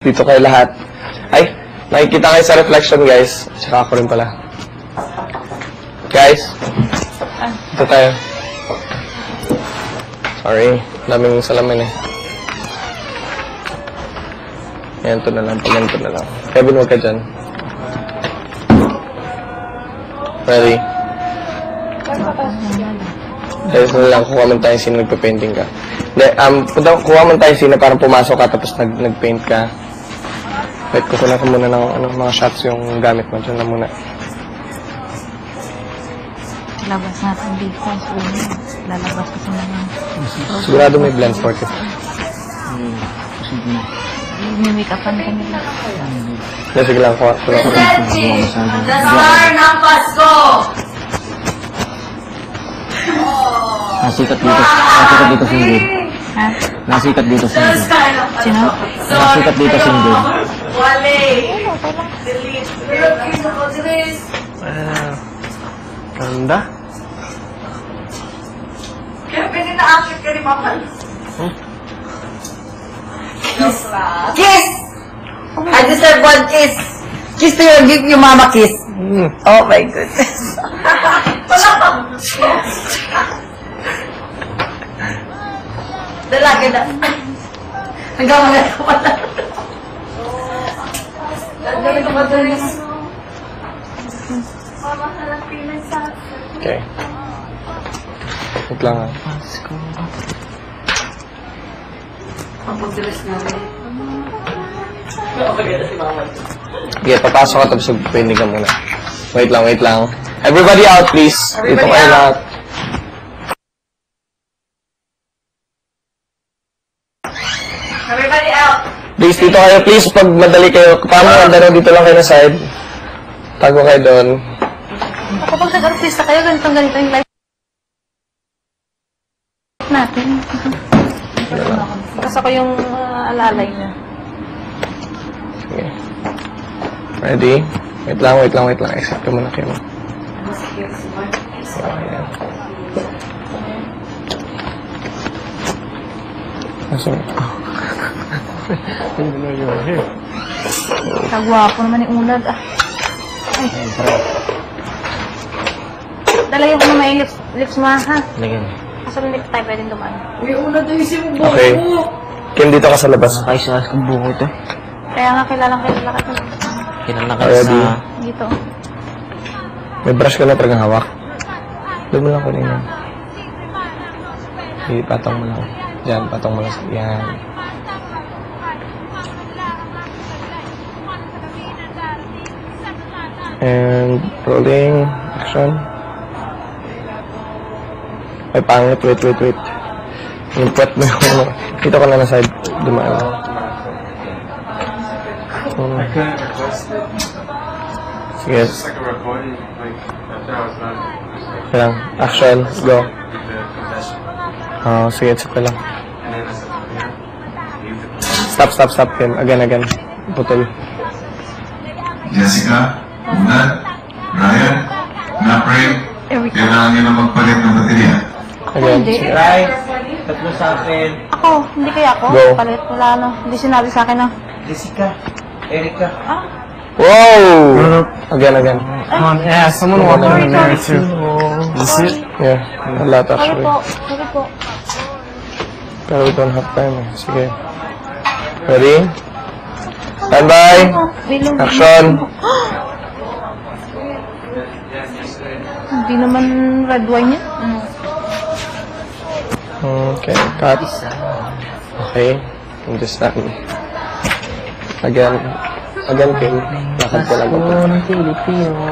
Dito kayo lahat. Ay, nakikita kayo sa reflection, guys. Tsaka ako rin pala. Guys, dito tayo. Sorry, daming salamin eh. Yan, to na lang. Pag ganito na lang. Kevin, huwag ka dyan. Ready? Guys, na lang, kuha man tayo sino nagpa-painting ka. Hindi, um, punta, kuha man tayo sino parang pumasok ka tapos nag, nag-paint ka. Wait, kukunan ko muna ng ano, mga shots yung gamit mo. Diyan na muna. Labas natin dito. Lalabas ko sa mga... Sigurado may blend for it. Mimik-upan ka nila. Hindi, sige lang. Kuha, ko. The star ng Pasko! Nasikat dito. Nasikat dito si Ingrid. Ha? Nasikat dito si Pasko. Sino? Nasikat dito si Ingrid. Wale! Ah, ganda. Kaya pwede na-akit ka ni Mama. Kiss! Kiss! I deserve one kiss. Kiss to your, give your mama kiss. Hmm. Oh my goodness. Wala pa. Dalaga na. Hanggang mga kapala. Hanggang mga kapala. Okay. Wait lang ah. Pagpusilis na rin. Okay, papasok ka tapos mag-painting ka muna. Wait lang, wait lang. Everybody out, please. Dito Everybody kayo out. lahat. Everybody out. Please, dito kayo. Please, pag madali kayo. Paano ang dalaw dito lang kayo na side? Tago kayo doon. Kapag nag-artista kayo, ganitong ganito yung life natin. Kasi ako yung uh, alalay na. Sige. Ready? Wait lang, wait lang, wait lang. Accept ko muna kayo. Ayan. Asan? I didn't know you were here. Kagwapo naman yung ulad. Ah. Ay. Dalagyan ko na may lips, lips ma, ha? Lagyan. Kaso hindi pa tayo pwedeng dumaan. May una to yung simubo. Okay. Kim, dito ka sa labas. Nakakay sa kong buko ito. Kaya nga kilalang kilala ka. Kilala ka sa... Dito. May brush ka na talagang hawak. Doon mo lang kunin yan. Sige, patong mo lang. Diyan, patong mo lang. Yan. And rolling. Action. Ay, pangit. Wait, wait, wait. Yung puwet mo yung... ano. Dito ka na na side. Dumaan lang. Sige. It's like a recording, like after I was done. Sige lang. Action. Go. Oo, sige. Lang. Leave the confession. Stop, stop, stop, Kim. Again, again. Putol. Jessica, Unad, Ryan, Napray, kailangan nyo na magpalit ng baterya. Again. Hindi. Right. Tatlo sa akin. Ako, hindi kaya ako. Go. Palit, wala no. Hindi sinabi sa akin na. Jessica. Erika. Ah, Whoa! Again, again. Come on, yeah, someone walked in there, too. See it? Yeah, a lot actually. po. Sorry po. Pero we don't have time eh. Sige. Ready? Stand by. Action. Hindi naman red wine yan. Okay, cut. Okay. And just stand. Again. Again, Kim. Lakad ka lang ito. ng Pilipino.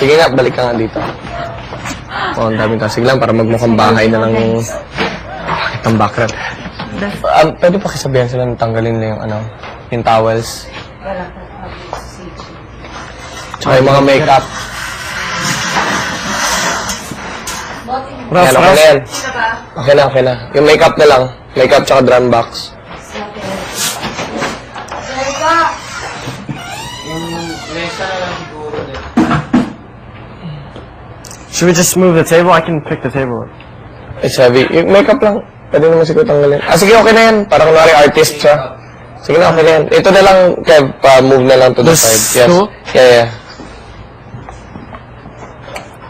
Sige nga, balik ka nga dito. Oh, ang daming kasi lang para magmukhang bahay na lang yung bakit ang background. Um, pwede pa kisabihan sila na tanggalin nila yung ano, yung towels. Tsaka yung mga makeup. Rough, Yan, okay na yan. Okay na, okay na. Yung makeup na lang. Makeup tsaka drum box. Should we just move the table? I can pick the table up. It's heavy. Yung makeup lang. Pwede naman siguro tanggalin. Ah, sige, okay na yan. Para kunwari artist siya. Sige na, okay na yan. Ito na lang, Kev, pa-move na lang to the This side. Yes. Yeah, yeah.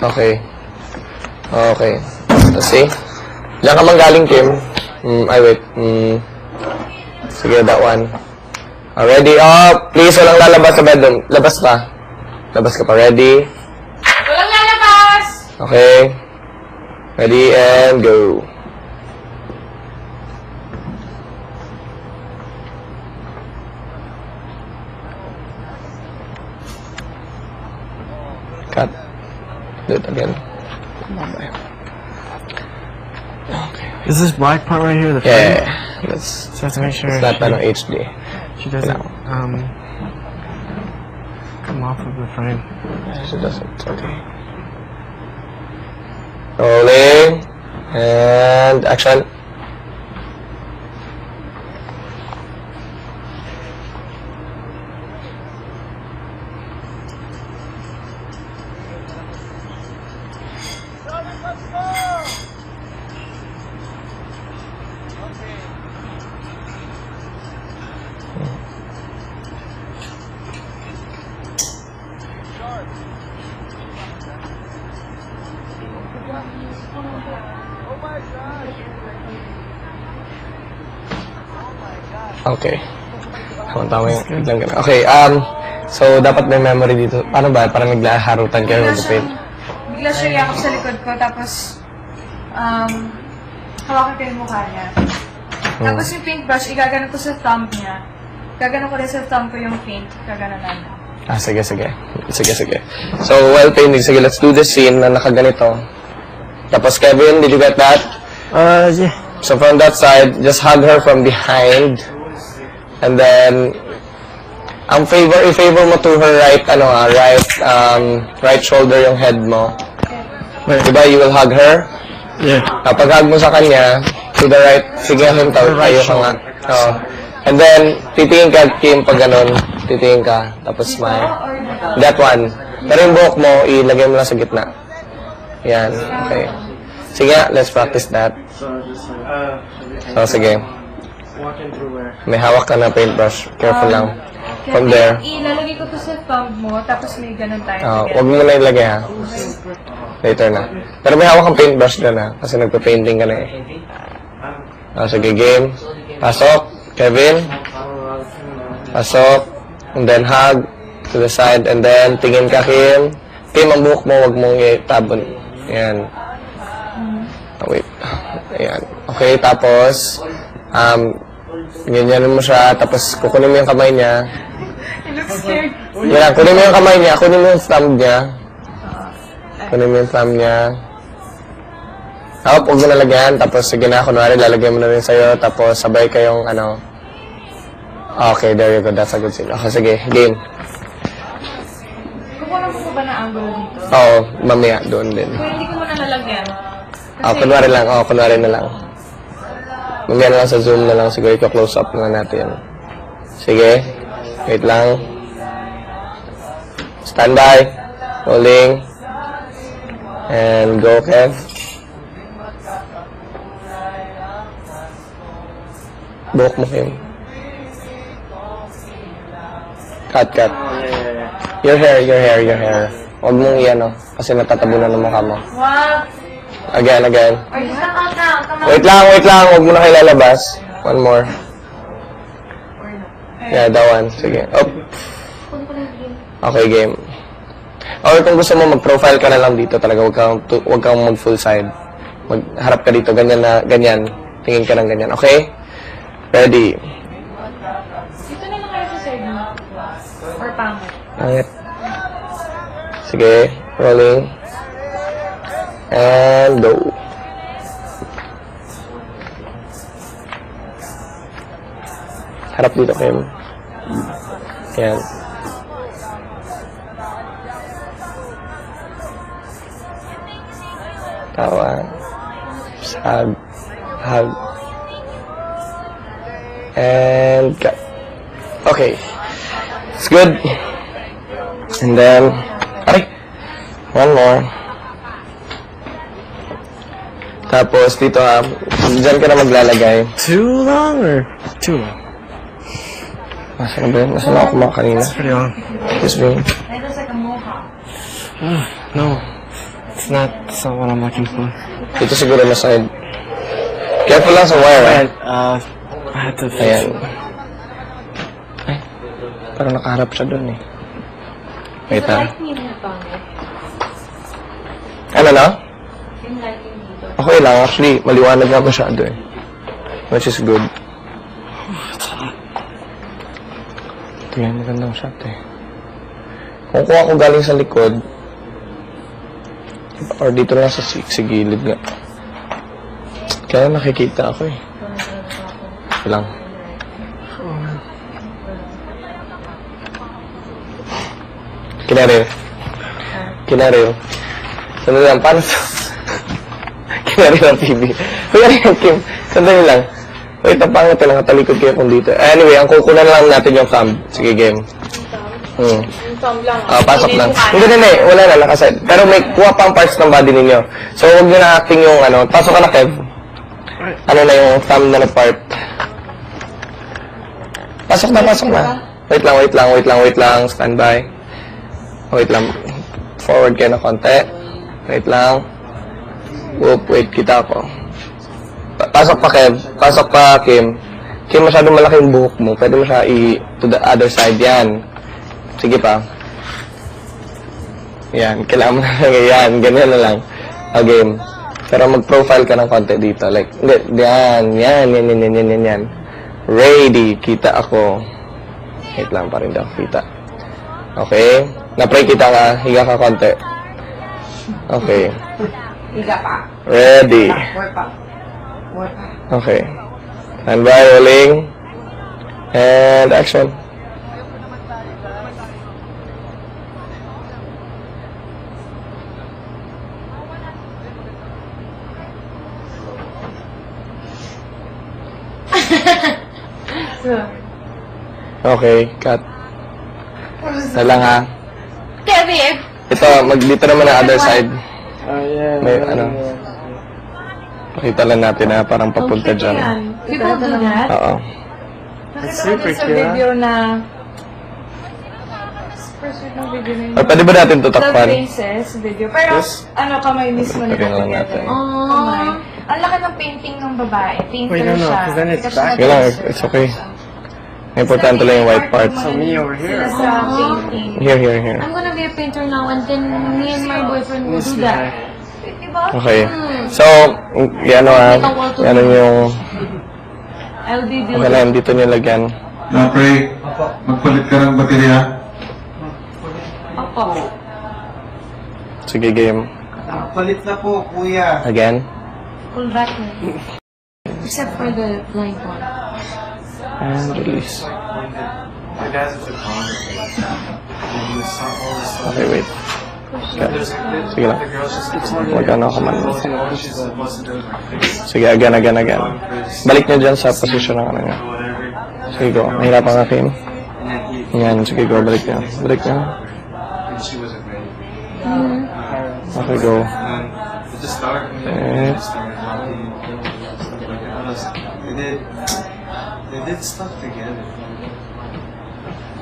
Okay. Okay. Let's see. Diyan ka man galing, Kim. Mm, ay, wait. Mm. Sige, that one. Ah, ready? Oh, please, walang lalabas sa bedroom. Labas ka. Labas ka pa. Ready? Walang lalabas! Okay. Ready and go. Do it again. Okay. Is this black part right here the Yeah, frame? yeah, yeah. Let's, So I have make sure let's not ano, HD. she doesn't um come off of the frame. She doesn't. Okay. Rolling. And action. Okay. Tama, tama yung biglang ganun. Okay, um, so dapat may memory dito. Paano ba? Parang naglaharutan kayo with the paint. Bigla siya yakap sa likod ko, tapos, um, hawakan ko yung mukha niya. Tapos yung paintbrush, igaganon ko sa thumb niya. Gaganon ko rin sa thumb ko yung paint. Gaganon namin. Ah, sige, sige. Sige, sige. So, while painting, sige, let's do this scene na nakaganito. Tapos, Kevin, did you get that? Uh yeah. So, from that side, just hug her from behind. And then, ang favor, i-favor mo to her right, ano ah, right, um, right shoulder yung head mo. Diba, you will hug her? Yeah. Kapag hug mo sa kanya, to the right, sige nga hintaw, The right tayo ka nga. shoulder. Oo. And then, titingin ka, Kim, pag ganun, titingin ka, tapos smile. That one. Pero yung buhok mo, ilagay mo lang sa gitna. Yan, okay. Sige let's practice that. So, sige. May hawak ka na paintbrush. Careful lang. From there. Ilalagay ko to sa thumb mo, tapos may ganon tayo. Ah, together. huwag mo na ilagay ha. Later na. Pero may hawak kang paintbrush na na. Kasi nagpa-painting ka na eh. Ah, sige, game. Pasok. Kevin. Pasok. And then hug to the side. And then tingin ka, Kim. Kim, ang buhok mo, huwag mong itabon. Ayan. Ah, wait. Ayan. Okay, tapos, um, ganyanin mo siya, tapos kukunin mo yung kamay niya. I look scared. Yan, kunin mo yung kamay niya, kunin mo yung thumb niya. Kunin mo yung thumb niya. Hop, huwag mo nalagyan. Tapos, sige na, kunwari, lalagyan mo na rin sa'yo. Tapos, sabay kayong, ano. Okay, there you go. That's a good scene. Okay, sige, game. Kukuha ko ba na angle dito? Oo, mamaya, doon din. Kung hindi ko muna nalagyan. Oh, kunwari lang. Oh, kunwari na lang. Mamaya na lang sa Zoom na lang. Siguro, i-close up na natin. Sige. Wait lang. Standby. Rolling. And go, Kev. Buhok mo, Kim. Cut, cut. Your hair, your hair, your hair. Huwag mong iyan, oh. Kasi natatabunan ng mukha mo. Wow! Again, again. Wait lang, wait lang. Huwag mo na kayo lalabas. One more. Yeah, that one. Sige. Up. Okay, game. Or kung gusto mo, mag-profile ka na lang dito talaga. Huwag kang, huwag kang mag-full side. Magharap ka dito. Ganyan na, ganyan. Tingin ka ng ganyan. Okay? Ready. Dito na lang kayo sa side mo. Or pangit. Angit. Sige. Rolling. And go. Harap dito, Kim. Yan. Tawa. Hug. Hug. And cut. Okay. It's good. And then, aray, one more. Tapos dito ha, dyan ka na maglalagay. Too long or too long? Nasaan ba yun? Nasaan ako mga kanina? Pretty long. Excuse me. It looks like a mohawk. No, it's not. That's not what I'm looking for. Dito siguro na side. Careful lang sa wire, ha? Uh, I had to fix Ayan. it. Ay, parang nakaharap siya doon eh. Wait ha. Ano na? Okay lang. Actually, maliwanag nga masyado eh. Which is good. Ito yan, magandang shot eh. Kung kuha ko galing sa likod, or dito lang sa, si- gilid nga. Kaya nakikita ako eh. Lang. Kinaril. Kinaril. Sandali lang, paano to? Kinaril ang PB. Kinaril ang Kim. Sandali lang. Wait, ang pangit na nakatalikod kayo kung dito. Anyway, ang kukunan lang natin yung cam. Sige, game. Hmm. Ah, pasok lang. Hindi, hindi, hindi. Wala na, nakaside. Pero may kuha pang parts ng body ninyo. So, huwag nyo na acting yung ano. Pasok ka na, Kev. Ano na yung thumb na na part. Pasok na, pasok na. Wait lang, wait lang, wait lang, wait lang. Stand by. Wait lang. Forward kayo na konti. Wait lang. Whoop, wait, kita ko. Pa- Pasok pa, Kev. Pasok pa, Kim. Kim, masyadong malaki yung buhok mo. Pwede mo siya i- to the other side. Yan. Sige pa. Yan. Kailangan mo na lang yan. Ganyan na lang. A game. Pero mag-profile ka ng konti dito. Like. Yan. Yan. Yan, yan, yan, yan, yan, yan. Ready. Kita ako. Wait lang pa rin daw. Kita. Okay. Na-pray kita nga. Higa ka konti. Okay. Higa pa. Ready. Work pa. Work pa. Okay. Stand by, rolling. And action. Okay, cut. Na lang ha. Kevin! Ito, mag dito naman ang other side. Yeah. May ano. Pakita lang natin na parang papunta dyan. People do that. Oo. Nakita ko super din sa cute, ah. video na... Super sweet ng video na yun. Pwede ba natin The tutakpan? faces video. Pero, ano, kamay mismo nila together. natin. Kamay. Ang laki ng painting ng babae. Painter Wait, no, no, siya. then it's back. Nag-dancer it's okay. siya. Importante lang yung white parts. So me over here. Sila sa painting. Here, here, here. I'm gonna be a painter now, and then me and my boyfriend will do that. Diba? Okay. So, yan ah. Yan yung... I'll be Okay lang, dito nyo lagyan. Na-pray, magpalit ka ng baterya. Opo. Sige, game. Palit na po, kuya. Again. Pull back na. Except for the blind one. And release. Okay, wait. Okay. Sige lang. the girls just recorded. Wag ano ka man. Do her face. Sige, again, again, again. Balik nyo dyan sa position ng ano. Whatever. Sige, go. Mahirapan ka, Kim. Yan, sige, go. Balik nyo. Balik wasn't ready. Okay, go. Eh. They did stuff together.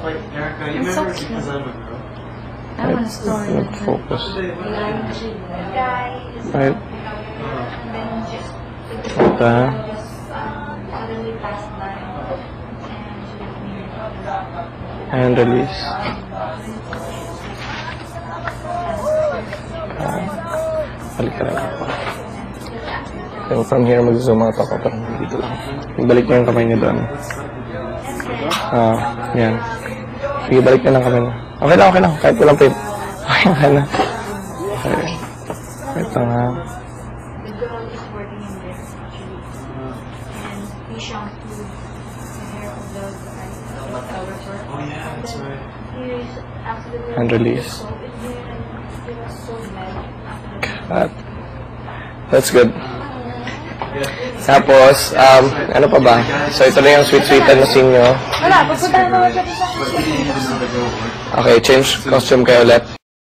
Like Erica, you It's so remember cute. because I'm a girl. I want a story. like that. Focus. Right. Ito, ha? And release. Balik ka So, from here, mag-zoom out ako. Pero dito lang. Ibalik niyo yung kamay niyo doon. Ah, yan. Sige, balik niyo lang kamay niyo. Okay lang, okay lang. Kahit walang pain. Okay, okay na. Okay. Ito nga. And release. Cut. That's good. Tapos, um, ano pa ba? So, ito na yung sweet-sweetan na scene nyo. Wala, pupuntahan naman siya sa. Okay, change costume kayo ulit.